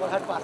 पछाडि pass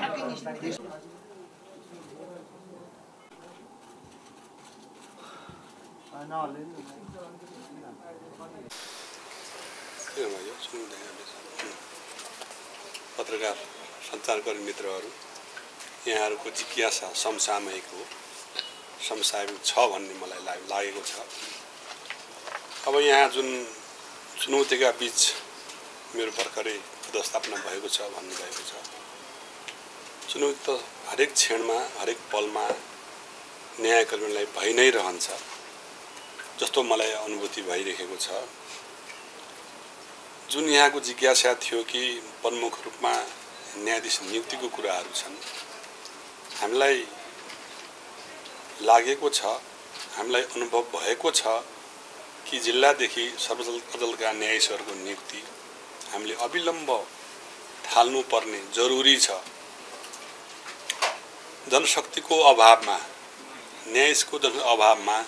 Hacking is पत्रकार सञ्चारकर्मी मित्रहरू यहाँहरूको जिज्ञासा समसामयिक हो समसामयिक छ भन्ने मलाई लाग- लागेको छ अब यहाँ जुन चुनौतीका बिच मेरो भर्खरै पदस्थापना भएको छ भन्नुभएको छ चुनौती त हरेक क्षणमा हरेक पलमा न्यायकर्मीलाई भइ नै रहन्छ जस्तो मलाई अनुभूति भइरहेको छ। जुन यहाँको जिज्ञासा थियो कि प्रमुख रूपमा न्यायाधीश नियुक्तिको कुराहरू छन् हामीलाई लागेको छ हामीलाई अनुभव भएको छ कि जिल्लादेखि सर्वोच्च अदालतका न्यायाधीशहरूको नियुक्ति हामीले अविलम्ब थाल्नुपर्ने जरुरी छ। जनशक्तिको अभावमा न्यायाधीशको जन अभावमा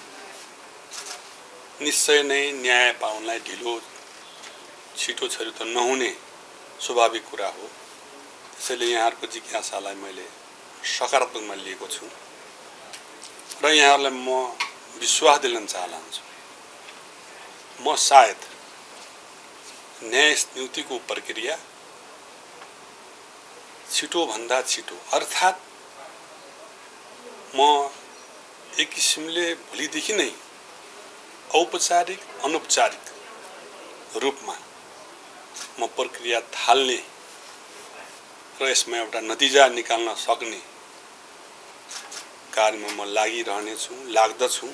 निश्चय नै न्याय पाउनलाई ढिलो छिटो छरितो त नहुने स्वाभाविक कुरा हो। त्यसैले यहाँहरूको जिज्ञासालाई मैले सकारात्मकमा लिएको छु र यहाँहरूलाई म विश्वास दिलाउन चाहन्छु म सायद न्याय नियुक्तिको प्रक्रिया छिटोभन्दा छिटो अर्थात् म एक किसिमले भोलिदेखि नै औपचारिक अनौपचारिक रूपमा म प्रक्रिया थाल्ने र यसमा एउटा नतिजा निकाल्न सक्ने कार्यमा म लागिरहनेछु लाग्दछु।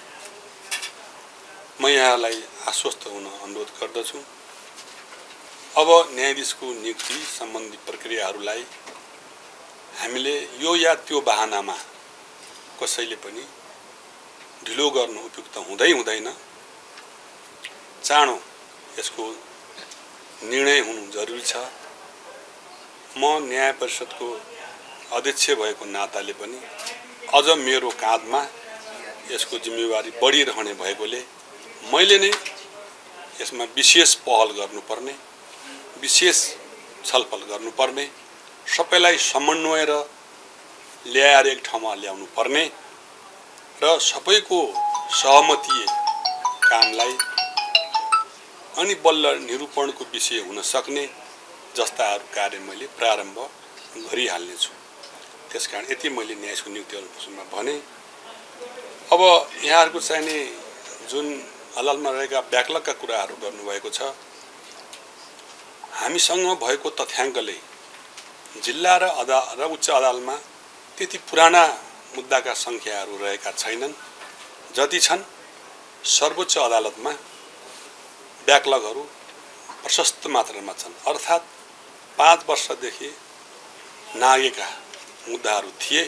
म यहाँलाई आश्वस्त हुन अनुरोध गर्दछु। अब न्यायाधीशको नियुक्ति सम्बन्धी प्रक्रियाहरूलाई हामीले यो या त्यो बाहनामा कसैले पनि ढिलो गर्नु उपयुक्त हुँदै हुँदैन। चाँडो यसको निर्णय हुनु जरुरी छ। म न्याय परिषदको अध्यक्ष भएको नाताले पनि अझ मेरो काँधमा यसको जिम्मेवारी बढिरहने भएकोले मैले नै यसमा विशेष पहल गर्नुपर्ने विशेष छलफल गर्नुपर्ने सबैलाई समन्वय र ल्याएर एक ठाउँमा ल्याउनु पर्ने र सबैको सहमति कामलाई अनि बल्ल निरूपणको विषय हुन सक्ने जस्ताहरू कार्य मैले प्रारम्भ गरिहाल्नेछु। त्यस कारण यति मैले न्यायको नियुक्तिहरूमा भने। अब यहाँहरूको चाहिने जुन हलालमा रहेका ब्याकलगका कुराहरू गर्नुभएको छ हामीसँग भएको तथ्याङ्कले जिल्ला र अदा र उच्च अदालतमा त्यति पुराना मुद्दाका सङ्ख्याहरू रहेका छैनन्। जति छन् सर्वोच्च अदालतमा ब्याकलगहरू प्रशस्त मात्रामा छन्। अर्थात् पाँच वर्षदेखि नागेका मुद्दाहरू थिए।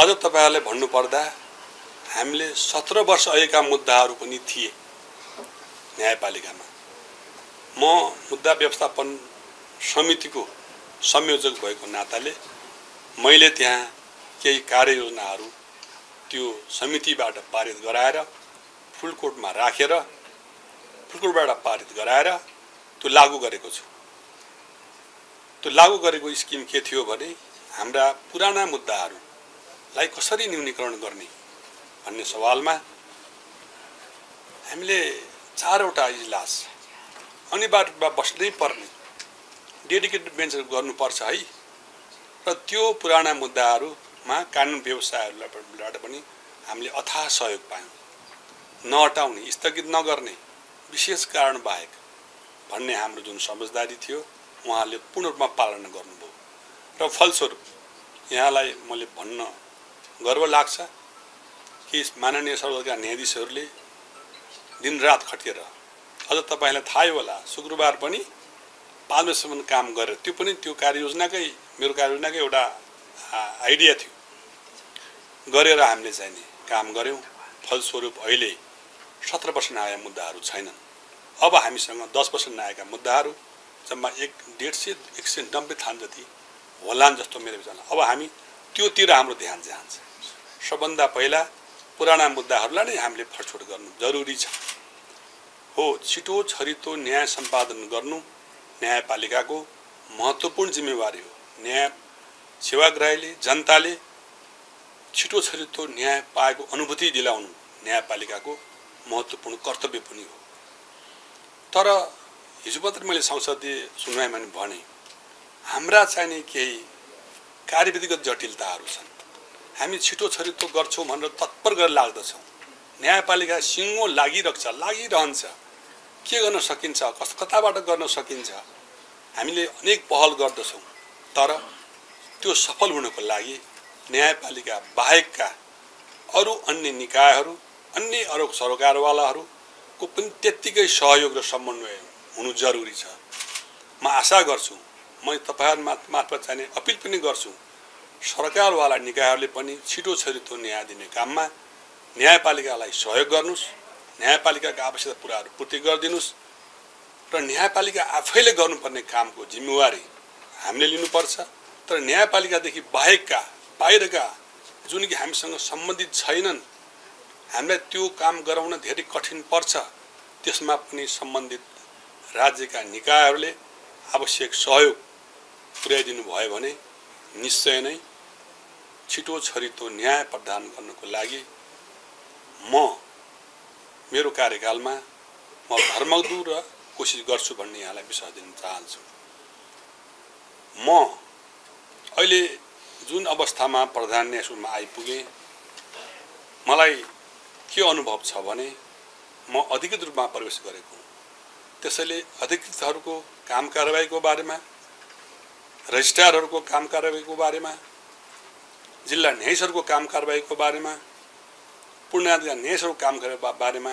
अझ तपाईँहरूले भन्नुपर्दा हामीले सत्र वर्ष अघिका मुद्दाहरू पनि थिए न्यायपालिकामा। म मुद्दा व्यवस्थापन समितिको संयोजक भएको नाताले मैले त्यहाँ केही कार्ययोजनाहरू त्यो समितिबाट पारित गराएर फुलकोटमा राखेर फुलकोटबाट पारित गराएर त्यो लागू गरेको छु। त्यो लागू गरेको स्किम के थियो भने हाम्रा पुराना मुद्दाहरूलाई कसरी न्यूनीकरण गर्ने भन्ने सवालमा हामीले चारवटा इजलास अनिवार्य रूपमा बस्नै पर्ने डेडिकेटेड बेन्च गर्नुपर्छ है। र त्यो पुराना मुद्दाहरूमा कानुन व्यवसायहरूबाट पनि हामीले अथाह सहयोग पायौँ। नहटाउने स्थगित नगर्ने विशेष कारण बाहेक भन्ने हाम्रो जुन समझदारी थियो उहाँले पूर्ण रूपमा पालना गर्नुभयो। र फलस्वरूप यहाँलाई मैले भन्न गर्व लाग्छ कि माननीय सर्वोदयका न्यायाधीशहरूले दिनरात खटिएर अझ तपाईँलाई थाहै होला शुक्रबार पनि पाँच बजीसम्म काम गरेर त्यो पनि त्यो कार्ययोजनाकै मेरो कार्ययोजनाकै एउटा आइडिया थियो। गरेर हामीले चाहिँ नि काम गऱ्यौँ। फलस्वरूप अहिले सत्र पर्सेन्ट आएका मुद्दाहरू छैनन्। अब हामीसँग दस पर्सेन्ट आएका मुद्दाहरू जम्मा एक डेढ सय एक सय नब्बे थान जति होलान् जस्तो मेरो विचारमा अब हामी त्योतिर हाम्रो ध्यान जान्छ। सबभन्दा पहिला पुराना मुद्दाहरूलाई नै हामीले फटछोट गर्नु जरुरी छ। हो छिटो छरितो न्याय सम्पादन गर्नु न्यायपालिकाको महत्त्वपूर्ण जिम्मेवारी हो। न्याय सेवाग्राहीले जनताले छिटो छरितो न्याय पाएको अनुभूति दिलाउनु न्यायपालिकाको महत्त्वपूर्ण कर्तव्य पनि हो। तर हिजो मात्रै मैले संसदीय सुनवाईमा भने हाम्रा चाहिने केही कार्यविधिगत जटिलताहरू छन्। हामी छिटो छरितो गर्छौँ भनेर तत्पर गरेर लाग्दछौँ। न्यायपालिका सिङ्गो लागिरहेको छ लागिरहन्छ। के गर्न सकिन्छ कस कताबाट गर्न सकिन्छ हामीले अनेक पहल गर्दछौँ। तर त्यो सफल हुनको लागि न्यायपालिका बाहेकका अरू अन्य निकायहरू अन्य अरू सरकारवालाहरूको पनि त्यत्तिकै सहयोग र समन्वय हुनु जरुरी छ। म आशा गर्छु म तपाईँहरू मार्फत चाहिने अपिल पनि गर्छु सरकारवाला निकायहरूले पनि छिटो छरितो न्याय दिने काममा न्यायपालिकालाई सहयोग गर्नुहोस् न्यायपालिकाका आवश्यकता कुराहरू पूर्ति गरिदिनुहोस् र न्यायपालिका आफैले गर्नुपर्ने कामको जिम्मेवारी हामीले लिनुपर्छ। तर न्यायपालिकादेखि बाहेकका बाहिरका जुन कि हामीसँग सम्बन्धित छैनन् हामीलाई त्यो काम गराउन धेरै कठिन पर्छ। त्यसमा पनि सम्बन्धित राज्यका निकायहरूले आवश्यक सहयोग पुर्याइदिनु भयो भने निश्चय नै छिटो छरितो न्याय प्रदान गर्नको लागि म मेरो कार्यकालमा म धर्मदूर र कोसिस गर्छु भन्ने यहाँलाई विश्वास दिन चाहन्छु। म अहिले जुन अवस्थामा प्रधान न्यायाधीशमा आइपुगेँ मलाई के अनुभव छ भने म अधिकृत रूपमा प्रवेश गरेको हुँ। त्यसैले अधिकृतहरूको काम कारवाहीको बारेमा रजिस्ट्रारहरूको काम कारवाहीको बारेमा जिल्ला न्यायाधीशहरूको काम कारवाहीको बारेमा पूर्णाधिकार न्यायाधीशहरूको काम कारवाही बारेमा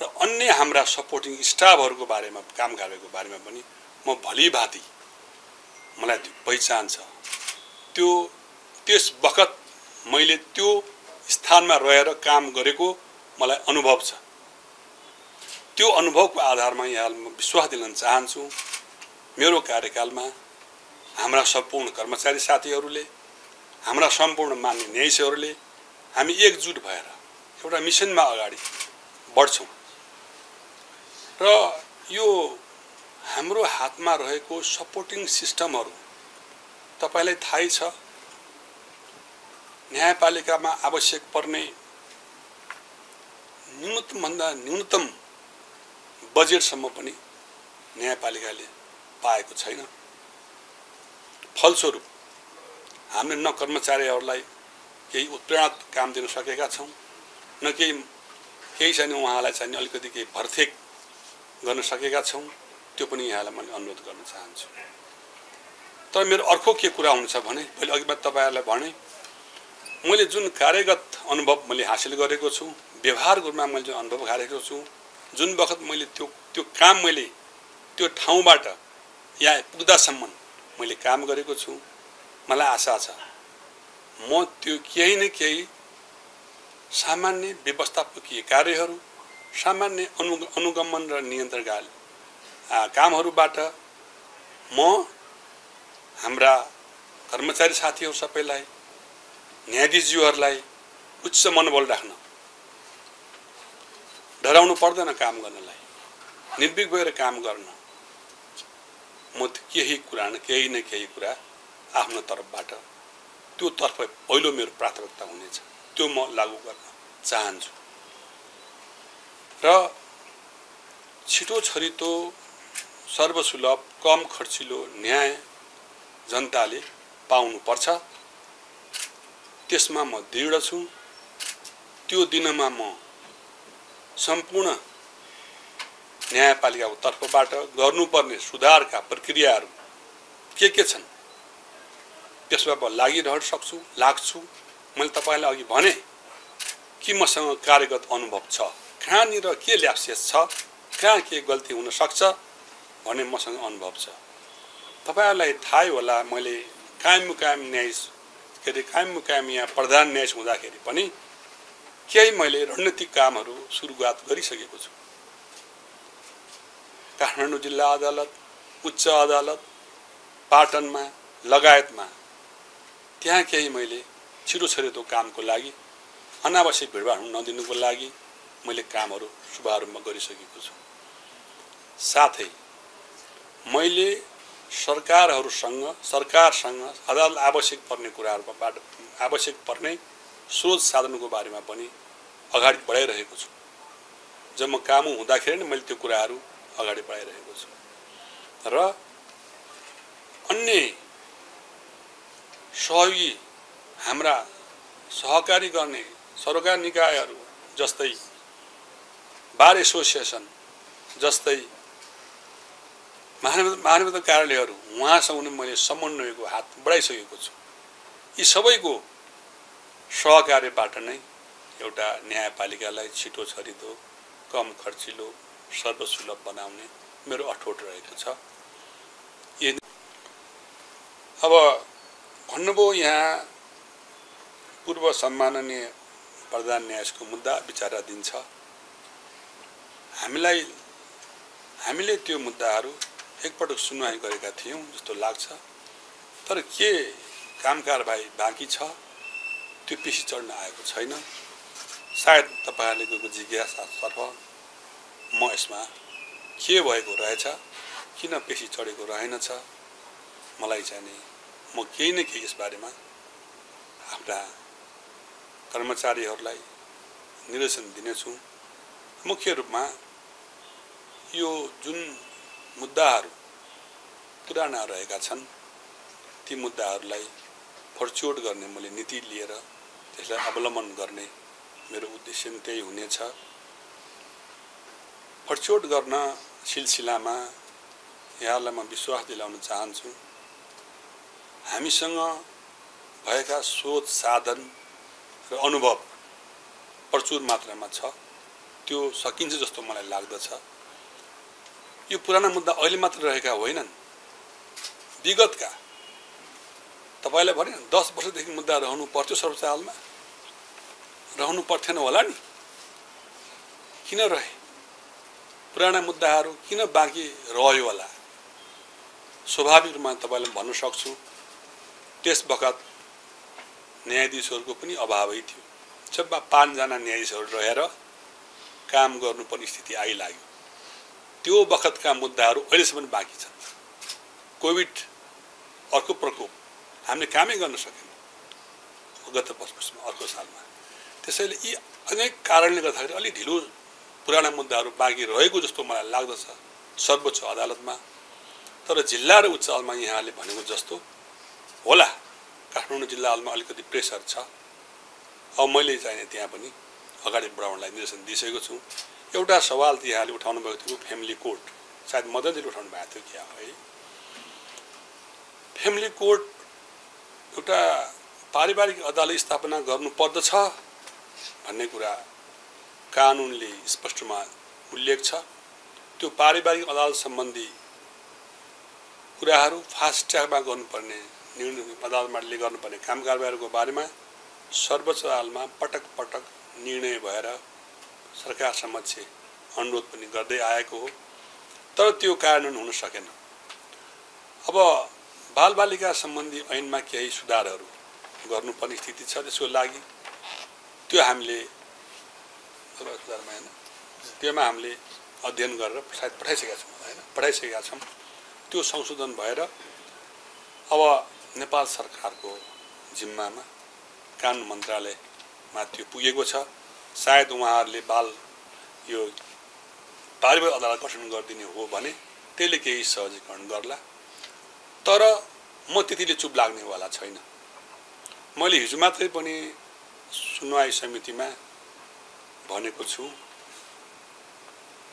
र अन्य हाम्रा सपोर्टिङ स्टाफहरूको बारेमा काम कारवाहीको बारेमा पनि म भली भाँति मलाई पहिचान छ। त्यो त्यस बखत मैले त्यो स्थानमा रहेर काम गरेको मलाई अनुभव छ। त्यो अनुभवको आधारमा यहाँ विश्वास दिन चाहन्छु मेरो कार्यकालमा हाम्रा सम्पूर्ण कर्मचारी साथीहरूले हाम्रा सम्पूर्ण मान्य न्यायसीहरूले हामी एकजुट भएर एउटा मिसनमा अगाडि बढ्छौँ। र यो हाम्रो हातमा रहेको सपोर्टिङ सिस्टमहरू तपाईँलाई थाहै छ। न्यायपालिकामा आवश्यक पर्ने न्यूनतमभन्दा न्यूनतम बजेटसम्म पनि न्यायपालिकाले पाएको छैन। फलस्वरूप हामीले न कर्मचारीहरूलाई केही उत्प्रेरणा काम दिन सकेका छौँ न केही केही छैन उहाँलाई चाहिँ अलिकति केही भर्थेक गर्न सकेका छौँ त्यो पनि यहाँलाई मैले अनुरोध गर्न चाहन्छु। तर मेरो अर्को के कुरा हुन्छ भने मैले अघि तपाईँहरूलाई भने मैले जुन कार्यगत अनुभव मैले हासिल गरेको छु व्यवहार रूपमा मैले जुन अनुभव गरेको छु जुन बखत मैले त्यो त्यो काम मैले त्यो ठाउँबाट यहाँ पुग्दासम्म मैले काम गरेको छु मलाई आशा छ। म त्यो केही न केही सामान्य व्यवस्थापकीय कार्यहरू सामान्य अनु अनुगमन र नियन्त्रणका कामहरूबाट म हाम्रा कर्मचारी साथीहरू सबैलाई न्यायाधीशज्यूहरूलाई उच्च मनोबल राख्न। डराउनु पर्दैन काम गर्नलाई। निर्भीक भएर काम गर्न। म केही कुरा न केही न केही कुरा आफ्नो तर्फबाट त्यो तर्फ पहिलो मेरो प्राथमिकता हुनेछ। त्यो म लागू गर्न चाहन्छु। र छिटो छरितो सर्वसुलभ कम खर्चिलो न्याय जनताले पाउनुपर्छ। त्यसमा म दृढ छु। त्यो दिनमा म सम्पूर्ण न्यायपालिकाको तर्फबाट गर्नुपर्ने सुधारका प्रक्रियाहरू के के छन्? त्यसमा म लागिरहन सक्छु लाग्छु। मैले तपाईँलाई अघि भने कि मसँग कार्यगत अनुभव छ? कहाँनिर के ल्याप्सेस छ? कहाँ के गल्ती हुनसक्छ भन्ने मसँग अनुभव छ। तपाईँहरूलाई थाहै होला मैले कायम मुकायम न्यायाधीश के अरे कायम मुकायम यहाँ प्रधान न्यायाधीश हुँदाखेरि पनि केही मैले रणनीतिक कामहरू सुरुवात गरिसकेको छु। काठमाडौँ जिल्ला अदालत उच्च अदालत पाटनमा लगायतमा त्यहाँ केही मैले छिटो कामको लागि अनावश्यक भिडभाड हुन नदिनुको लागि मैले कामहरू शुभारम्भ गरिसकेको छु। साथै मैले सरकारहरूसँग सरकारसँग अदालत आवश्यक पर्ने कुराहरूबाट आवश्यक पर्ने स्रोत साधनको बारेमा पनि अगाडि बढाइरहेको छु। जब म काम हुँदाखेरि नै मैले त्यो कुराहरू अगाडि बढाइरहेको छु। र अन्य सहयोगी हाम्रा सहकारी गर्ने सरकार निकायहरू जस्तै बार एसोसिएसन जस्तै महानगर महानगर कार्यालयहरू उहाँसँग पनि मैले समन्वयको हात बढाइसकेको छु। यी सबैको सहकार्यबाट नै एउटा न्यायपालिकालाई छिटो छरितो कम खर्चिलो सर्वसुलभ बनाउने मेरो अठोट रहेको छ। अब भन्नुभयो यहाँ पूर्व सम्माननीय प्रधान न्यायाधीशको मुद्दा विचाराधीन छ। हामीलाई हामीले त्यो मुद्दाहरू एकपटक सुनवाई गरेका थियौँ जस्तो लाग्छ। तर के काम कारबाही बाँकी छ? त्यो पिसी चढ्न आएको छैन। सायद तपाईँहरूले गएको जिज्ञासातर्फ म यसमा के भएको रहेछ? किन पेसी चढेको रहेनछ? मलाई चाहिँ नि म केही न केही यसबारेमा आफ्ना कर्मचारीहरूलाई निर्देशन दिनेछु। मुख्य रूपमा यो जुन मुद्दाहरू पुराना रहेका छन्। ती मुद्दाहरूलाई फर्चोट गर्ने मैले नीति लिएर त्यसलाई अवलम्बन गर्ने मेरो उद्देश्य पनि त्यही हुनेछ। फर्चोट गर्न सिलसिलामा यहाँलाई म विश्वास दिलाउन चाहन्छु। हामीसँग भएका स्रोत साधन र अनुभव प्रचुर मात्रामा छ। त्यो सकिन्छ जस्तो मलाई लाग्दछ। यो पुराना मुद्दा अहिले मात्र रहेका होइनन्। विगतका। तपाईँलाई भने दस वर्षदेखि मुद्दा रहनु पर्थ्यो सर्वोच्च हालमा रहनु पर्थेन होला नि। किन रहे? पुराना मुद्दाहरू किन बाँकी रह्यो होला? स्वाभाविक रूपमा तपाईँलाई भन्न सक्छु त्यस बखत न्यायाधीशहरूको पनि अभावै थियो। जब पाँचजना न्यायाधीशहरू रहेर काम गर्नुपर्ने स्थिति आइलाग्यो। त्यो बखतका मुद्दाहरू अहिलेसम्म बाँकी छन्। कोभिड अर्को प्रकोप हामीले कामै गर्न सकेनौँ। गत वर्षमा अर्को सालमा। त्यसैले यी अनेक कारणले गर्दाखेरि अलिक ढिलो पुराना मुद्दाहरू बाँकी रहेको जस्तो मलाई लाग्दछ सर्वोच्च अदालतमा। तर जिल्ला र उच्च अदालतमा यहाँले भनेको जस्तो होला काठमाडौँ जिल्ला हलमा अलिकति प्रेसर छ। अब मैले चाहिने त्यहाँ पनि अगाडि बढाउनलाई निर्देशन दिइसकेको छु। एउटा सवाल यहाँले उठाउनु भएको थियो फ्यामिली कोर्ट सायद मदनजीले उठाउनु भएको थियो क्या है? फ्यामिली कोर्ट एउटा पारिवारिक अदालत स्थापना गर्नुपर्दछ भन्ने कुरा कानुनले स्पष्टमा उल्लेख छ। त्यो पारिवारिक अदालत सम्बन्धी कुराहरू फास्ट ट्र्याकमा गर्नुपर्ने निर्णय अदालतले गर्नुपर्ने काम कारबाहीहरूको बारेमा सर्वोच्च अदालतमा पटक पटक निर्णय भएर सरकार समक्ष अनुरोध पनि गर्दै आएको हो। तर त्यो कार्यान्वयन हुन सकेन। अब बालबालिका सम्बन्धी ऐनमा केही सुधारहरू गर्नुपर्ने स्थिति छ त्यसको लागि। त्यो हामीले सुधारमा होइन। त्योमा हामीले अध्ययन गरेर सायद पठाइसकेका छौँ होइन? पठाइसकेका छौँ। त्यो संशोधन भएर अब नेपाल सरकारको जिम्मामा कानुन मन्त्रालयमा त्यो पुगेको छ। सायद उहाँहरूले बाल यो पारिवारिक अदालत गठन गरिदिने हो भने त्यसले केही सहजीकरण गर्ला। तर म त्यतिले चुप लाग्नेवाला छैन। मैले हिजो मात्रै पनि सुनवाई समितिमा भनेको छु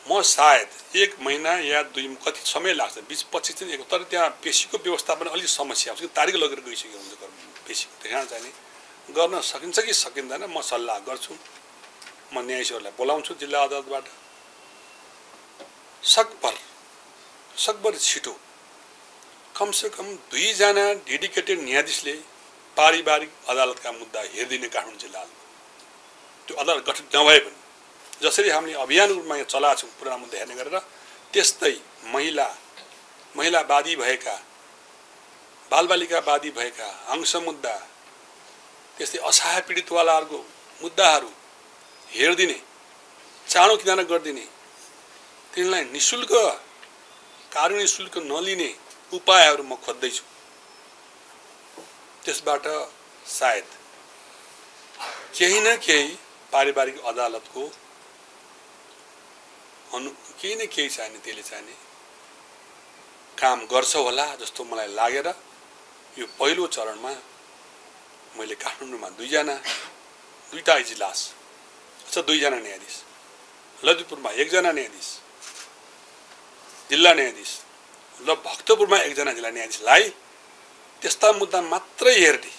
म सायद एक महिना या दुई कति समय लाग्छ बिस पच्चिस दिन तर त्यहाँ पेसीको व्यवस्थापन अलिक समस्या हुन्छ तारिक लगेर गइसक्यो हुन्छ पेसीको देखाउन चाहिने गर्न सकिन्छ कि सकिँदैन म सल्लाह गर्छु। म न्यायाधीशहरूलाई बोलाउँछु जिल्ला अदालतबाट। सकभर सकभर छिटो कमसेकम दुईजना डेडिकेटेड न्यायाधीशले पारिवारिक अदालतका मुद्दा हेरिदिने काठमाडौँ जिल्लामा त्यो अदालत गठित नभए पनि जसरी हामीले अभियान रूपमा यहाँ चलाएको छौँ पुरानो मुद्दा हेर्ने गरेर त्यस्तै महिला महिलावादी भएका बालबालिकावादी भएका अंश मुद्दा त्यस्तै असहाय पीडितवालाहरूको मुद्दाहरू हेरिदिने चाँडो किन गरिदिने तिनीलाई नि शुल्क कानुनी शुल्क नलिने उपायहरू म खोज्दैछु। त्यसबाट सायद केही न केही पारिवारिक अदालतको अनु केही न केही चाहिने त्यसले चाहिने काम गर्छ होला जस्तो मलाई लागेर यो पहिलो चरणमा मैले काठमाडौँमा दुईजना दुईवटा इजलास छ दुईजना न्यायाधीश। ललितपुरमा एकजना न्यायाधीश जिल्ला न्यायाधीश र भक्तपुरमा एकजना जिल्ला न्यायाधीशलाई त्यस्ता मुद्दा मात्रै हेर्ने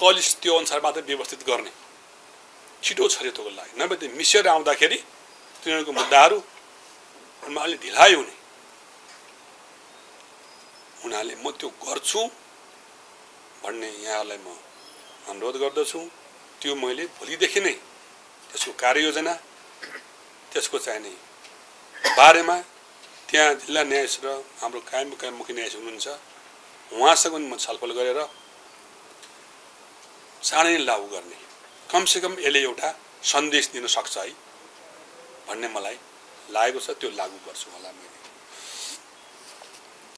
कलिस त्यो अनुसार मात्रै व्यवस्थित गर्ने छिटो छरितोको लागि। नभए त्यो मिसेर आउँदाखेरि तिनीहरूको मुद्दाहरूमा अलिक ढिलाइ हुने। हुनाले म त्यो गर्छु भन्ने यहाँलाई म अनुरोध गर्दछु। त्यो मैले भोलिदेखि नै त्यसको कार्ययोजना त्यसको चाहिने बारेमा त्यहाँ जिल्ला न्यायाधीश र हाम्रो कायम कायम मुख्य न्यायाधीश हुनुहुन्छ। उहाँसँग पनि म छलफल गरेर चाँडै लागू गर्ने। कमसेकम यसले एउटा सन्देश दिन सक्छ है भन्ने मलाई लागेको छ त्यो लागू गर्छु होला मैले।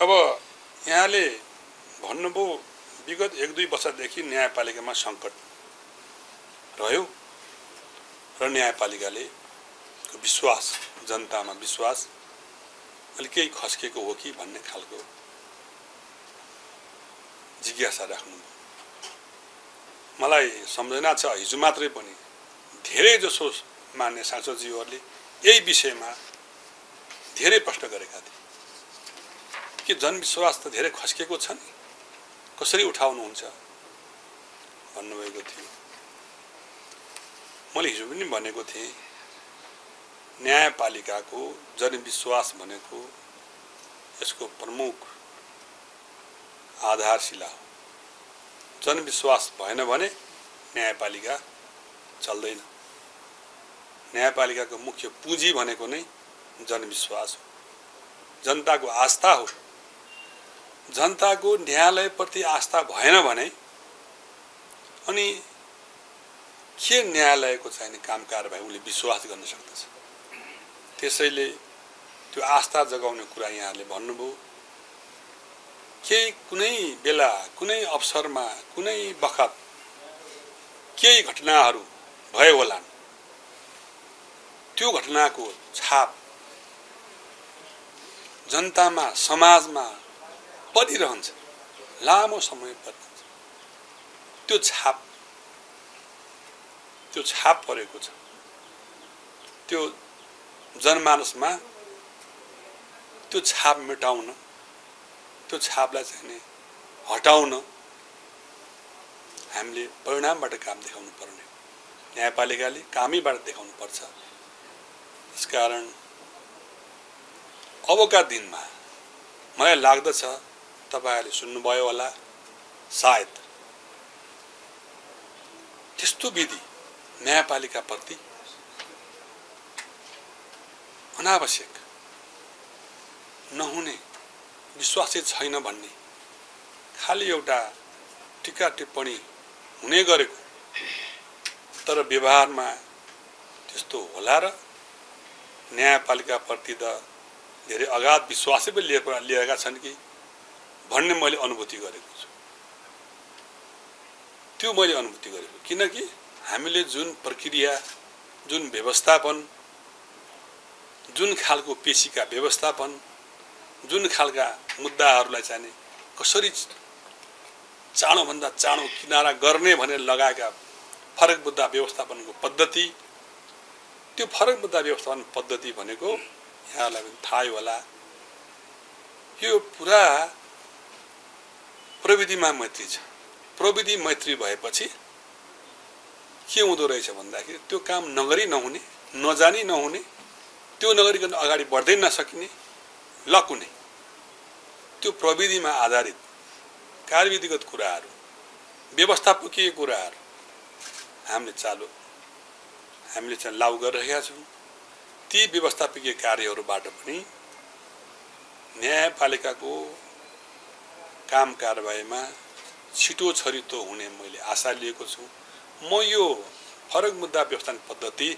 अब यहाँले भन्नुभयो विगत एक दुई वर्षदेखि न्यायपालिकामा सङ्कट रह्यो। र न्यायपालिकाले विश्वास जनतामा विश्वास अलिक केही खस्किएको हो कि भन्ने खालको जिज्ञासा राख्नु मलाई सम्झना छ हिजो मात्रै पनि धेरै जसो मान्य सांसदज्यूहरूले यही विषयमा धेरै प्रश्न गरेका थिए। कि जनविश्वास त धेरै खस्किएको छ नि? कसरी उठाउनुहुन्छ? भन्नुभएको थियो। मैले हिजो पनि भनेको थिएँ न्यायपालिकाको जनविश्वास भनेको यसको प्रमुख आधारशिला हो। जनविश्वास भएन भने न्यायपालिका चल्दैन। न्यायपालिकाको मुख्य पुँजी भनेको नै जनविश्वास हो। जनताको आस्था हो। जनताको न्यायालयप्रति आस्था भएन भने अनि के न्यायालयको चाहिने काम कारबाही उनले विश्वास गर्न सक्दछ? त्यसैले त्यो आस्था जगाउने कुरा यहाँहरूले भन्नुभयो। केही कुनै बेला कुनै अवसरमा कुनै बखत केही घटनाहरू भए होलान् त्यो घटनाको छाप जनतामा समाजमा परिरहन्छ। लामो समय परिरहन्छ। त्यो छाप त्यो छाप परेको छ। त्यो जनमानसमा त्यो छाप मेटाउन त्यो छापलाई चाहिँ नि हटाउन हामीले परिणामबाट काम देखाउनु पर्ने। न्यायपालिकाले कामैबाट देखाउनु पर्छ। त्यसकारण अबका दिनमा मलाई लाग्दछ तपाईँहरूले सुन्नुभयो होला सायद त्यस्तो विधि न्यायपालिकाप्रति अनावश्यक नहुने विश्वासै छैन भन्ने खालि एउटा टिका टिप्पणी हुने गरेको। तर व्यवहारमा त्यस्तो होला र न्यायपालिकाप्रति त धेरै अगाध विश्वासै पनि लिएर लिएका छन् कि भन्ने मैले अनुभूति गरेको छु। त्यो मैले अनुभूति गरेको किनकि हामीले जुन प्रक्रिया जुन व्यवस्थापन जुन खालको पेसीका व्यवस्थापन जुन खालका मुद्दाहरूलाई चाहिँ कसरी चाँडोभन्दा चाँडो किनारा गर्ने भनेर लगाएका फरक मुद्दा व्यवस्थापनको पद्धति त्यो फरक मुद्दा व्यवस्थापन पद्धति भनेको यहाँलाई पनि थाहै होला। यो पुरा प्रविधिमा मैत्री छ। प्रविधि मैत्री भएपछि के हुँदो रहेछ भन्दाखेरि त्यो काम नगरी नहुने नजानी नहुने त्यो नगरिकन अगाडि बढ्दै नसकिने लकुने। त्यो प्रविधिमा आधारित कार्यविधिगत कुराहरू व्यवस्थापकीय कुराहरू हामीले चालु हामीले चाहिँ लागु गरिरहेका छौँ। ती व्यवस्थापकीय कार्यहरूबाट पनि न्यायपालिकाको काम कारवाहीमा छिटो छरितो हुने मैले आशा लिएको छु। म यो फरक मुद्दा व्यवस्थापन पद्धति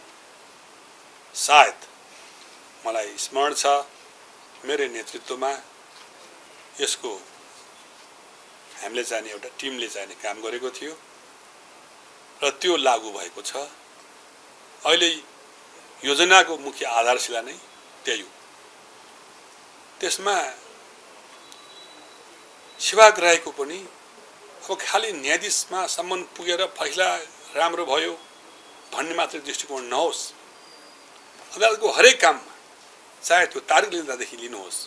सायद मलाई स्मरण छ मेरो नेतृत्वमा यसको हामीले जाने एउटा टिमले जाने काम गरेको थियो र त्यो लागू भएको छ। अहिले योजनाको मुख्य आधारशिला नै त्यही हो। त्यसमा सेवाग्राहीको पनि अब खालि न्यायाधीशमा सम्म पुगेर फैसला राम्रो भयो भन्ने मात्रै दृष्टिकोण नहोस्। अदालतको हरेक काममा चाहे त्यो तारिक लिँदादेखि लिनुहोस्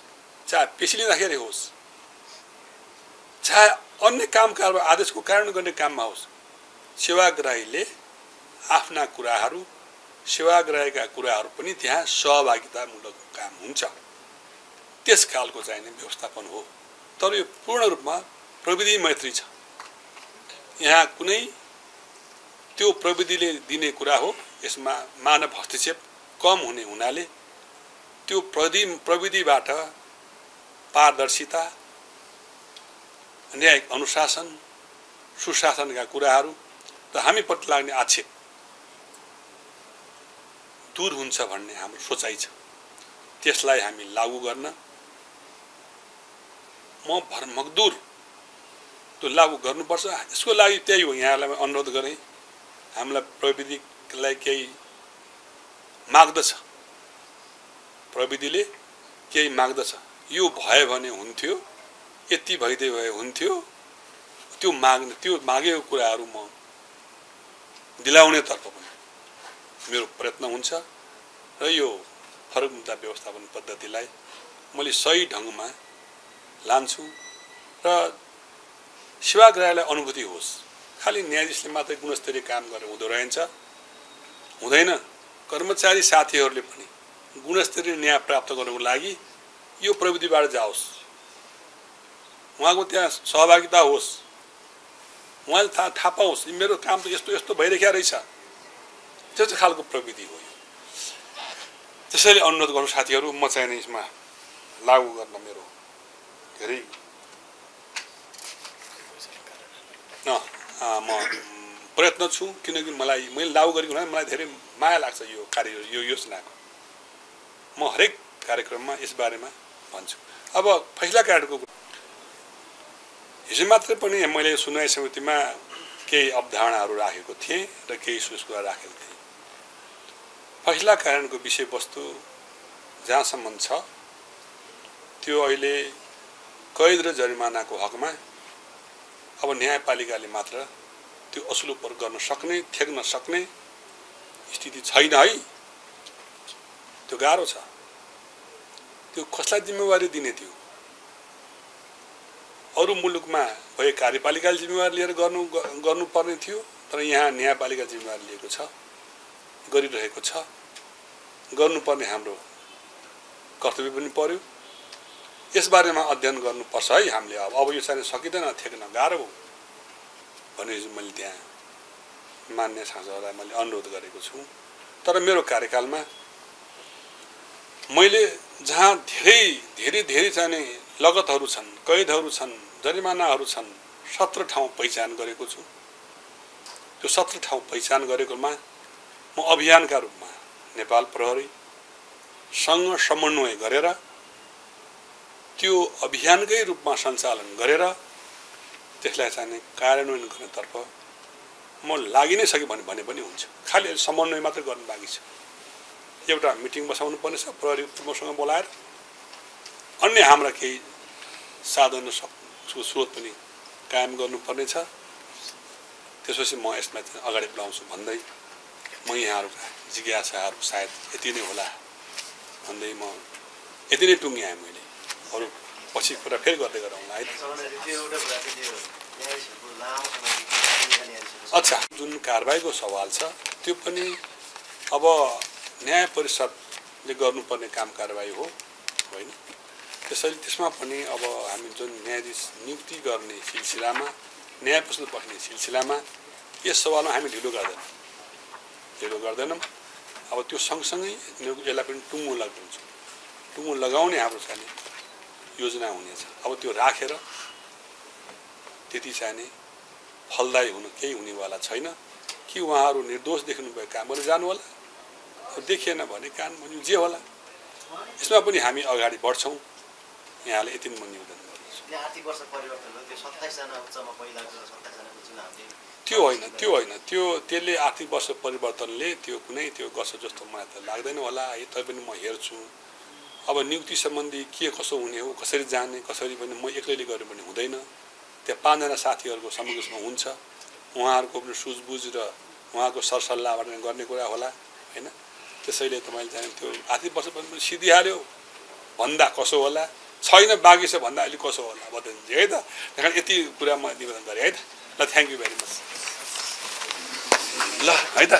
चाहे पेसी लिँदाखेरि होस् चाहे अन्य काम कारबार आदेशको कारण गर्ने काममा होस् सेवाग्राहीले आफ्ना कुराहरू सेवाग्राहीका कुराहरू पनि त्यहाँ सहभागितामूलक काम हुन्छ। त्यस खालको चाहिने व्यवस्थापन हो। तर यो पूर्ण रूपमा प्रविधि मैत्री छ। यहाँ कुनै त्यो प्रविधिले दिने कुरा हो यसमा मानव हस्तक्षेप कम हुने हुनाले त्यो प्रवि प्रविधिबाट पारदर्शिता न्यायिक अनुशासन सुशासनका कुराहरू र हामीप्रति लाग्ने आक्षेप दूर हुन्छ भन्ने हाम्रो सोचाइ छ। त्यसलाई हामी लागू गर्न म भर मकदुर त्यो लागू गर्नुपर्छ। यसको लागि त्यही हो यहाँलाई अनुरोध गरेँ। हामीलाई प्रविधिलाई केही माग्दछ। प्रविधिले केही माग्दछ। यो भयो भने हुन्थ्यो यति भइदियो भए हुन्थ्यो। त्यो माग्ने त्यो मागेको कुराहरू म दिलाउनेतर्फ पनि मेरो प्रयत्न हुन्छ र यो फरक मुद्दा व्यवस्थापन पद्धतिलाई मैले सही ढङ्गमा लान्छु र सेवाग्राहीलाई अनुभूति होस्। खालि न्यायाधीशले मात्रै गुणस्तरीय काम गरेर हुँदो रहन्छ हुँदैन। कर्मचारी साथीहरूले पनि गुणस्तरीय न्याय प्राप्त गर्नको लागि यो प्रविधिबाट जाओस्। उहाँको त्यहाँ सहभागिता होस्। उहाँले थाहा थाहा पाओस् मेरो काम त यस्तो यस्तो भइरहेको रहेछ। त्यस्तो खालको प्रविधि हो त्यसैले अनुरोध गर्नु साथीहरू म चाहिँ यसमा लागु गर्न मेरो धेरै म प्रयत्न छु किनकि मलाई मैले लागु गरेको हुँदा मलाई धेरै माया लाग्छ यो कार्य यो योजनाको। म हरेक कार्यक्रममा यसबारेमा भन्छु। अब फैसला कार्डको हिजो मात्रै पनि मैले सुनवाई समितिमा केही अवधारणाहरू राखेको थिएँ र केही सोच राखेको थिएँ। फैसला कारणको विषयवस्तु जहाँसम्म छ त्यो अहिले कैद र जरिमानाको हकमा अब न्यायपालिकाले मात्र त्यो असुलोपर गर्न सक्ने थ्याक्न सक्ने स्थिति छैन है। त्यो गाह्रो छ। त्यो कसलाई जिम्मेवारी दिने थियो अरू मुलुकमा भए कार्यपालिकाले जिम्मेवारी लिएर गर्नु गर्नुपर्ने थियो तर यहाँ न्यायपालिका जिम्मेवारी लिएको छ गरिरहेको छ। गर्नुपर्ने हाम्रो कर्तव्य पनि पर्यो। यसबारेमा अध्ययन गर्नुपर्छ है हामीले अब। अब यो चाहिँ सकिँदैन थेक्न गाह्रो हो भनेपछि मैले त्यहाँ मान्य सांसदलाई मैले अनुरोध गरेको छु। तर मेरो कार्यकालमा मैले जहाँ धेरै धेरै धेरै चाहिने लगतहरू छन् कैदहरू छन् जरिमानाहरू छन् सत्र ठाउँ पहिचान गरेको छु। त्यो सत्र ठाउँ पहिचान गरेकोमा म अभियानका रूपमा नेपाल प्रहरीसँग समन्वय गरेर त्यो अभियानकै रूपमा सञ्चालन गरेर त्यसलाई चाहिँ कार्यान्वयन गर्नेतर्फ म लागि नै सक्यो भने पनि हुन्छ। खालि समन्वय मात्रै गर्नु बाँकी छ। एउटा मिटिङ बसाउनु पर्नेछ प्रहरी मसँग बोलाएर अन्य हाम्रा केही साधन स्रोत पनि कायम गर्नुपर्नेछ। त्यसपछि म यसमा अगाडि बढाउँछु भन्दै म यहाँहरूका जिज्ञासाहरू सायद यति नै होला भन्दै म यति नै टुङ्ग्याएँ मैले। अरू पछि कुरा फेरि गर्दै गरौँला है अच्छा जुन कारवाहीको सवाल छ त्यो पनि अब न्याय परिषदले गर्नुपर्ने काम कारवाही हो होइन त्यसैले त्यसमा पनि अब हामी जुन न्यायाधीश नियुक्ति गर्ने सिलसिलामा न्याय परिषद बस्ने सिलसिलामा यस सवालमा हामी ढिलो गर्दैनौँ ढिलो गर्दैनौँ अब त्यो सँगसँगै यसलाई पनि टुङ्गो लगाउँछौँ टुङ्गो लगाउने हाम्रो चाहिँ योजना हुनेछ अब त्यो राखेर त्यति चाहिने फलदायी हुनु केही हुनेवाला छैन कि उहाँहरू निर्दोष देख्नुभयो काम गर्नु जानु होला देखिएन भने काम भन्यो जे होला। यसमा पनि हामी अगाडि बढ्छौँ। यहाँले यति म निवेदन त्यो होइन त्यो होइन। त्यो त्यसले आर्थिक वर्ष परिवर्तनले त्यो कुनै त्यो गर्छ जस्तो मलाई त लाग्दैन होला। है तैपनि म हेर्छु। अब नियुक्ति सम्बन्धी के कसो हुने हो कसरी जाने कसरी पनि म एक्लैले गऱ्यो भने हुँदैन। त्यहाँ पाँचजना साथीहरूको समग्रमा हुन्छ। उहाँहरूको पनि सुझबुझ र उहाँको सरसल्लाहबाट गर्ने कुरा होला होइन? त्यसैले तपाईँले चाहिँ त्यो आर्थिक वर्ष पनि सिधिहाल्यो भन्दा कसो होला? छैन बाँकी छ भन्दा अलिक कसो होला? बताइदिन्छु है त? त्यहाँ यति कुरा म निवेदन गरेँ है त? ल थ्याङ्क यू भेरी मच ल है त?